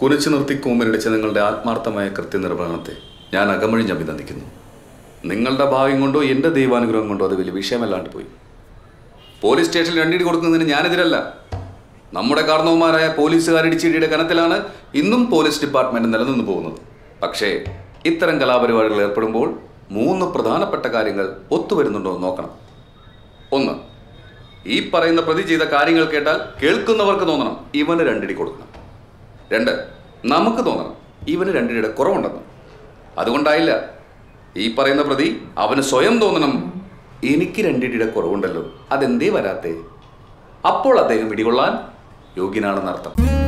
കുനിച്ചു നിർത്തി കൂമ്പനടിച്ച നിങ്ങളുടെ ആത്മാർത്ഥമായ കൃത്യനിർവഹണത്തെ ഞാൻ അകമഴിഞ്ഞ് അഭിനന്ദിക്കുന്നു. നിങ്ങളുടെ ഭാഗ്യം കൊണ്ടോ എന്റെ ദൈവാനുഗ്രഹം കൊണ്ടോ അത് വലിയ വിഷയമല്ലാണ്ട് പോയി. പോലീസ് സ്റ്റേഷനിൽ രണ്ടിടി കൊടുക്കുന്നതിന് ഞാനെതിരല്ല നമ്മുടെ കാരണവന്മാരായ പോലീസുകാരിടിച്ചിടിയുടെ കനത്തിലാണ് ഇന്നും പോലീസ് ഡിപ്പാർട്ട്മെന്റ് നിലനിന്ന് പോകുന്നത്. പക്ഷേ ഇത്തരം കലാപരിപാടികൾ ഏർപ്പെടുമ്പോൾ മൂന്ന് പ്രധാനപ്പെട്ട കാര്യങ്ങൾ ഒത്തുവരുന്നുണ്ടോ എന്ന് നോക്കണം. ഒന്ന് ഈ പറയുന്ന പ്രതി ചെയ്ത കാര്യങ്ങൾ കേട്ടാൽ കേൾക്കുന്നവർക്ക് തോന്നണം ഇവന് രണ്ടിടി കൊടുക്കണം. രണ്ട് നമുക്ക് തോന്നണം ഇവന് രണ്ടിടിയുടെ കുറവുണ്ടെന്ന്. അതുകൊണ്ടായില്ല ഈ പറയുന്ന പ്രതി അവന് സ്വയം തോന്നണം എനിക്ക് രണ്ടിടിയുടെ കുറവുണ്ടല്ലോ അതെന്തേ വരാത്തേ? അപ്പോൾ അദ്ദേഹം ഇടികൊള്ളാൻ യോഗ്യനാണെന്നർത്ഥം.